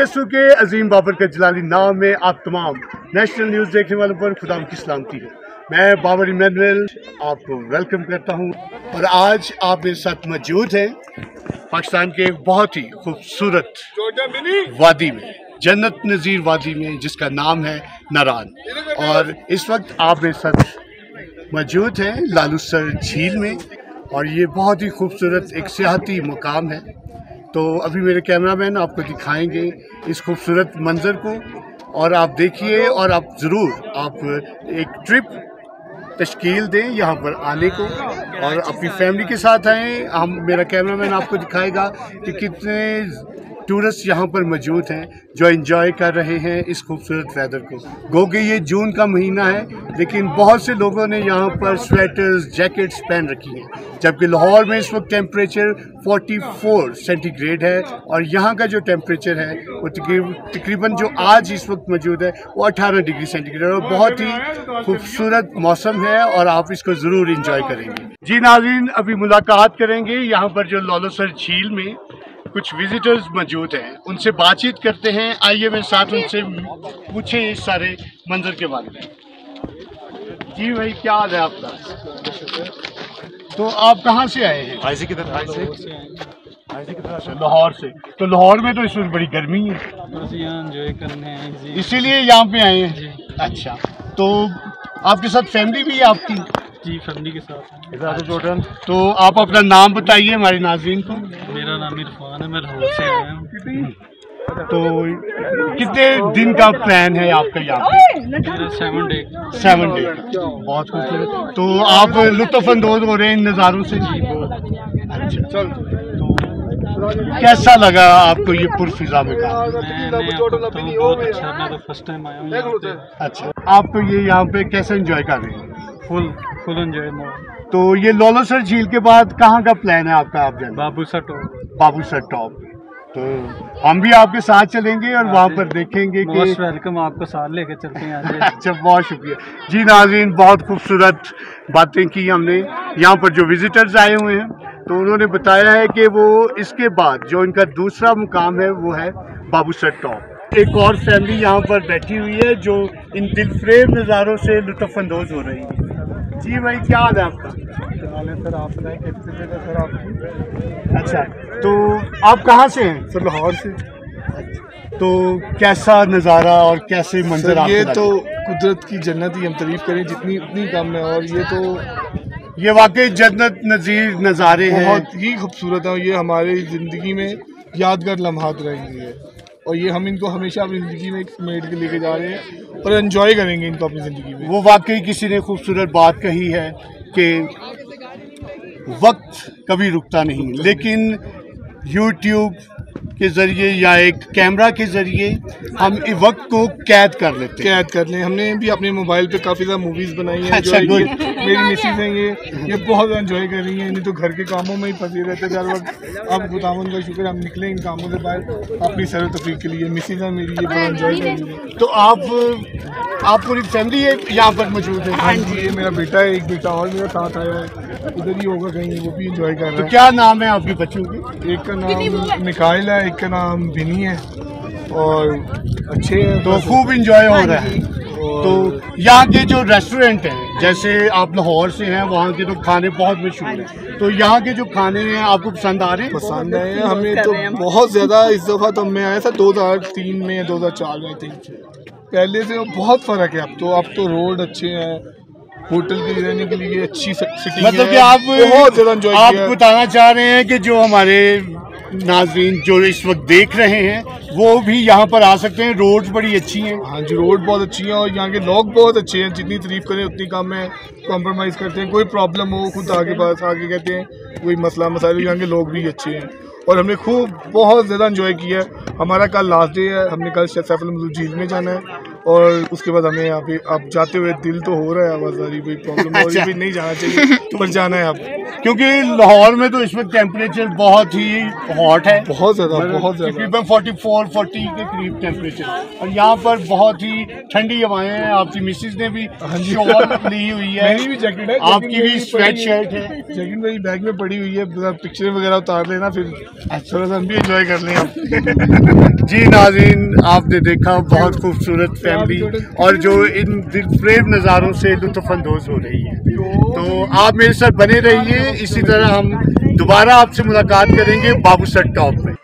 यसु के अजीम बाबर का जलाली नाम में आप तमाम नेशनल न्यूज़ देखने वालों पर खुदाम की सलामती है। मैं बाबर इमैनुअल आपको वेलकम करता हूँ। और आज आप मेरे साथ मौजूद हैं पाकिस्तान के एक बहुत ही खूबसूरत वादी में जन्नत नज़ीर वादी में जिसका नाम है नारान। और इस वक्त आप मेरे साथ मौजूद हैं लालूसर झील में। और ये बहुत ही खूबसूरत एक सियाती मकाम है। तो अभी मेरे कैमरामैन आपको दिखाएँगे इस खूबसूरत मंज़र को और आप देखिए और आप ज़रूर आप एक ट्रिप तश्कील दें यहाँ पर आने को और अपनी फैमिली के साथ आएँ। हम, मेरा कैमरामैन आपको दिखाएगा कि कितने टूरिस्ट यहाँ पर मौजूद हैं, जो एंजॉय कर रहे हैं इस खूबसूरत वेदर को। गो कि ये जून का महीना है, लेकिन बहुत से लोगों ने यहाँ पर स्वेटर्स जैकेट्स पहन रखी हैं, जबकि लाहौर में इस वक्त टेम्परेचर 44 सेंटीग्रेड है और यहाँ का जो टेम्परेचर है, वो तकरीबन जो आज इस वक्त मौजूद है, वो 18 डिग्री सेंटीग्रेड और बहुत ही खूबसूरत मौसम है और आप इसको ज़रूर इंजॉय करेंगे। जी नाजीन अभी मुलाकात करेंगे यहाँ पर जो लौलोसर झील में कुछ विजिटर्स मौजूद हैं। उनसे बातचीत करते हैं। आइए मेरे साथ उनसे पूछे इस सारे मंजर के बारे में। जी भाई क्या हाल है आपका? तो आप कहाँ से आए हैं? आईसी की तरफ़ आईसी अच्छा, लाहौर से। तो लाहौर में तो इस वक्त बड़ी गर्मी है। बस यहाँ एंजॉय करने हैं जी। इसीलिए यहाँ पे आए हैं? अच्छा तो आपके साथ फैमिली भी है आपकी? जी फैमिली के साथ हैं। तो आप अपना नाम बताइए हमारे नाजरीन को। मेरा इरफान है से तो कितने दिन का प्लान है आपका यहाँ पे? सेवन डे सेवन डे बहुत खूबसूरत तो आप लुत्फ अंदोज हो रहे हैं इन नज़ारों से? जी अच्छा। चल। तो कैसा लगा आपको ये पुरफिजा में बताऊँ बहुत अच्छा तो फ़र्स्ट टाइम आया हूँ अच्छा। आप तो ये यहाँ पे कैसे एंजॉय कर रहे हैं? फुल फुल एंजॉय तो ये लोलोसर झील के बाद कहाँ का प्लान है आपका आप जाना? बाबू सटो बाबू सर टॉप। तो हम भी आपके साथ चलेंगे और वहाँ पर देखेंगे कि मोस्ट वेलकम आपको साथ लेके चलते हैं अच्छा बहुत शुक्रिया। जी नाजीन बहुत खूबसूरत बातें की हमने। यहाँ पर जो विजिटर्स आए हुए हैं तो उन्होंने बताया है कि वो इसके बाद जो इनका दूसरा मुकाम है वो है बाबू सर टॉप। एक और फैमिली यहाँ पर बैठी हुई है जो इन दिलफ्रेब नज़ारों से लुफानंदोज़ हो रही है। जी भाई क्या हाल है आपका? सर आप सर आप अच्छा तो आप कहाँ से हैं? सर लाहौर से। तो कैसा नज़ारा और कैसे मंजर आपको ये तो कुदरत की जन्नत ही हम तारीफ़ करें जितनी उतनी कम है और ये तो ये वाकई जन्नत नज़ीर नज़ारे हैं। बहुत ही खूबसूरत है ये हमारी ज़िंदगी में यादगार लम्हात रहेंगे। और ये हम इनको हमेशा अपनी ज़िंदगी में एक समेट के लेके जा रहे हैं और इन्जॉय करेंगे इनको अपनी ज़िंदगी में। वो वाकई किसी ने खूबसूरत बात कही है कि वक्त कभी रुकता नहीं, लेकिन यूट्यूब के ज़रिए या एक कैमरा के ज़रिए हम इस वक्त को कैद कर लेते हैं। कैद कर लें। हमने भी अपने मोबाइल पे काफ़ी ज़्यादा मूवीज़ बनाई हैं अच्छा, जो मेरी मिसेज हैं ये ये बहुत एंजॉय कर रही हैं। नहीं तो घर के कामों में ही फंसे रहते थे हर वक्त अब खुदावन का शुक्र हम निकले इन कामों से बाहर अपनी सैर तफरी के लिए। मिसेज है मेरी ये बहुत एंजॉय कर रही है। तो आप आप पूरी फैमिली यहाँ पर मौजूद है? हाँ जी ये मेरा बेटा है एक बेटा और मेरा साथ आया है। उधर ही होगा कहीं वो भी एंजॉय कर तो रहा क्या नाम है आपके बच्चों के? एक का नाम मिकाइल है एक का नाम बिनी है और अच्छे तो खूब इंजॉय हो हाँ रहा है। तो यहाँ के जो रेस्टोरेंट हैं जैसे आप लाहौर से हैं वहाँ के तो खाने बहुत मशहूर हैं। तो यहाँ के जो खाने हैं आपको पसंद आ रहे हैं? पसंद आए हैं। हमें तो बहुत ज़्यादा इस दफ़ा तो मैं आया था 2003 में 2004 में थी पहले से बहुत फ़र्क है अब तो। अब तो रोड अच्छे हैं। होटल के रहने के लिए अच्छी सिटी मतलब कि आप बहुत ज़्यादा एंजॉय आप बताना चाह रहे हैं कि जो हमारे नाजरीन, जो इस वक्त देख रहे हैं, वो भी यहाँ पर आ सकते हैं। रोड बड़ी अच्छी हैं। हाँ जी, रोड बहुत अच्छी हैं और यहाँ के लोग बहुत अच्छे हैं। जितनी तारीफ़ करें, उतनी कम है। कॉम्प्रोमाइज़ करते हैं। कोई प्रॉब्लम हो, खुद आगे पास आगे कहते हैं, कोई मसला मसाइल यहाँ के लोग भी अच्छे हैं। और हमने खूब बहुत ज़्यादा इंजॉय किया है। हमारा कल लास्ट डे है हमने कल सैफल झील में जाना है। और उसके बाद हमें यहाँ पे अब जाते हुए दिल तो हो रहा है आवाज़ आ रही कोई प्रॉब्लम हो रही अच्छा। है नहीं जाना चाहिए पर जाना है आप क्योंकि लाहौर में तो इस वक्त टेम्परेचर बहुत ही हॉट है। बहुत ज़्यादा बहुत ज़्यादा। तकरीबन 44 40 के करीब टेम्परेचर और यहाँ पर बहुत ही ठंडी हवाएँ हैं आपकी मिसिस ने भी हाँ। शॉल ली हुई है। मेरी भी जैकेट है आपकी भी स्वेट शर्ट है। जैकेट मेरी बैग में पड़ी हुई है पिक्चर वगैरह उतार लेना फिर थोड़ा सा हम भी एंजॉय कर लें जी नाजीन आपने देखा बहुत खूबसूरत फैमिली और जो इन दिलफ्रेब नज़ारों से लुफानंदोज हो रही है। तो आप मेरे साथ बने रहिए इसी तरह हम दोबारा आपसे मुलाकात करेंगे बाबू सर टॉप में।